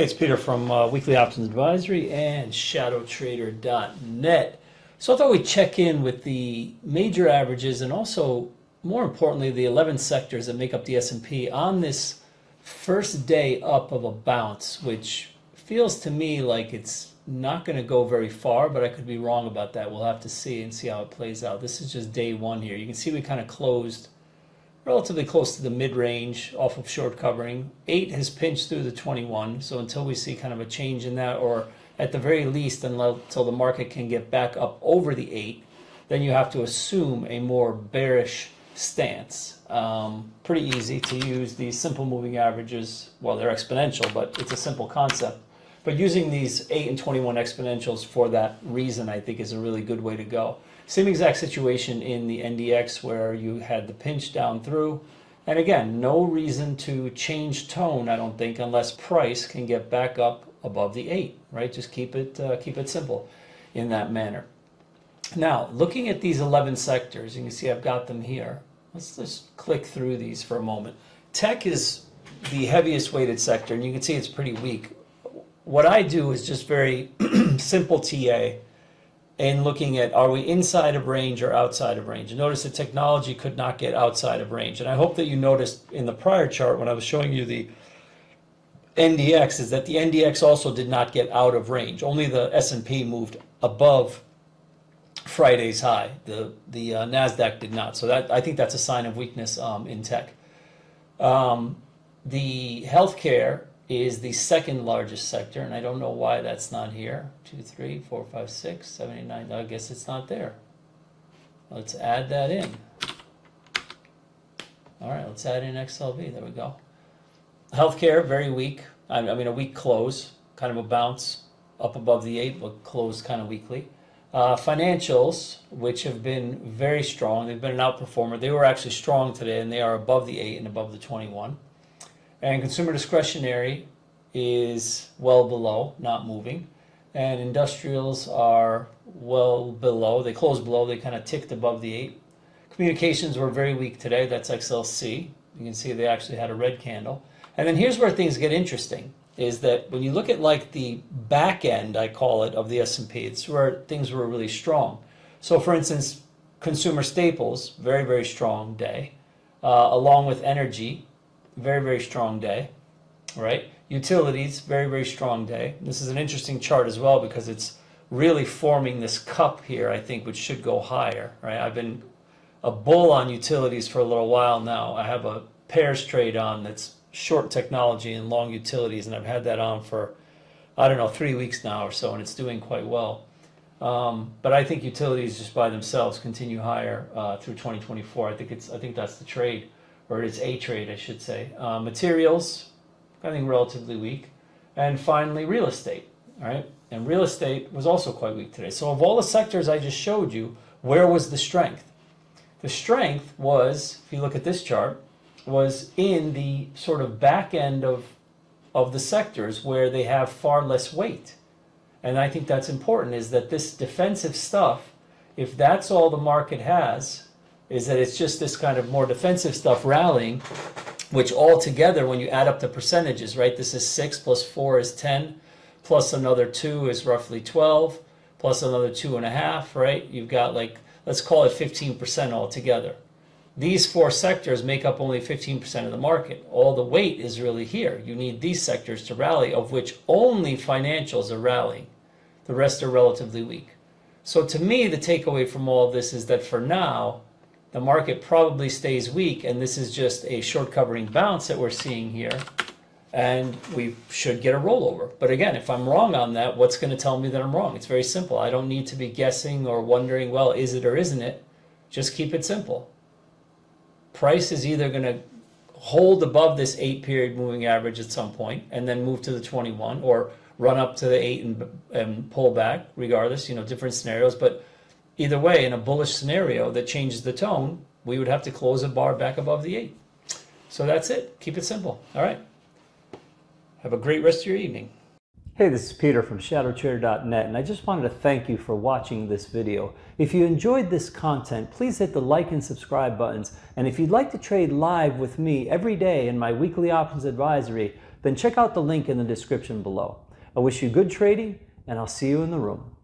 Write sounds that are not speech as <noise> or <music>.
Hey, it's Peter from uh, Weekly Options Advisory and ShadowTrader.net. So I thought we'd check in with the major averages and also, more importantly, the 11 sectors that make up the S&P on this first day up of a bounce, which feels to me like it's not going to go very far, but I could be wrong about that. We'll have to see and see how it plays out. This is just day one here. You can see we kind of closed relatively close to the mid-range off of short covering. 8 has pinched through the 21, so until we see kind of a change in that, or at the very least until the market can get back up over the 8, then you have to assume a more bearish stance. Um, pretty easy to use these simple moving averages. Well, they're exponential, but it's a simple concept. But using these 8 and 21 exponentials for that reason, I think, is a really good way to go. Same exact situation in the NDX where you had the pinch down through. And again, no reason to change tone, I don't think, unless price can get back up above the 8, right? Just keep it, uh, keep it simple in that manner. Now, looking at these 11 sectors, you can see I've got them here. Let's just click through these for a moment. Tech is the heaviest weighted sector, and you can see it's pretty weak. What I do is just very <clears throat> simple TA and looking at are we inside of range or outside of range. notice the technology could not get outside of range. And I hope that you noticed in the prior chart when I was showing you the NDX is that the NDX also did not get out of range. Only the S&P moved above Friday's high. The the uh, Nasdaq did not. So that I think that's a sign of weakness um, in tech. Um, the healthcare is the second largest sector, and I don't know why that's not here. Two, three, four, five, six, seven, eight, nine. I guess it's not there. Let's add that in. All right, let's add in XLV. There we go. Healthcare, very weak. I mean, a weak close, kind of a bounce up above the eight, but closed kind of weakly. Uh, financials, which have been very strong, they've been an outperformer. They were actually strong today, and they are above the eight and above the 21. And consumer discretionary is well below, not moving. And industrials are well below. They closed below. They kind of ticked above the 8. Communications were very weak today. That's XLC. You can see they actually had a red candle. And then here's where things get interesting is that when you look at like the back end, I call it, of the S&P, it's where things were really strong. So for instance, consumer staples, very, very strong day, uh, along with energy, very, very strong day, right? Utilities, very, very strong day. This is an interesting chart as well because it's really forming this cup here, I think, which should go higher, right? I've been a bull on utilities for a little while now. I have a pairs trade on that's short technology and long utilities, and I've had that on for, I don't know, three weeks now or so, and it's doing quite well. Um, but I think utilities just by themselves continue higher uh, through 2024. I think it's I think that's the trade or it's a trade, I should say. Uh, materials, I think relatively weak. And finally, real estate, all right? And real estate was also quite weak today. So of all the sectors I just showed you, where was the strength? The strength was, if you look at this chart, was in the sort of back end of, of the sectors where they have far less weight. And I think that's important is that this defensive stuff, if that's all the market has, is that it's just this kind of more defensive stuff rallying, which all together, when you add up the percentages, right, this is 6 plus 4 is 10, plus another 2 is roughly 12, plus another 2.5, right? You've got like, let's call it 15% altogether. These four sectors make up only 15% of the market. All the weight is really here. You need these sectors to rally, of which only financials are rallying. The rest are relatively weak. So to me, the takeaway from all of this is that for now, the market probably stays weak, and this is just a short covering bounce that we're seeing here, and we should get a rollover. But again, if I'm wrong on that, what's going to tell me that I'm wrong? It's very simple. I don't need to be guessing or wondering, well, is it or isn't it? Just keep it simple. Price is either going to hold above this eight period moving average at some point and then move to the 21 or run up to the eight and, and pull back regardless, you know, different scenarios. But Either way, in a bullish scenario that changes the tone, we would have to close a bar back above the 8. So that's it. Keep it simple. All right. Have a great rest of your evening. Hey, this is Peter from shadowtrader.net and I just wanted to thank you for watching this video. If you enjoyed this content, please hit the like and subscribe buttons. And if you'd like to trade live with me every day in my weekly options advisory, then check out the link in the description below. I wish you good trading and I'll see you in the room.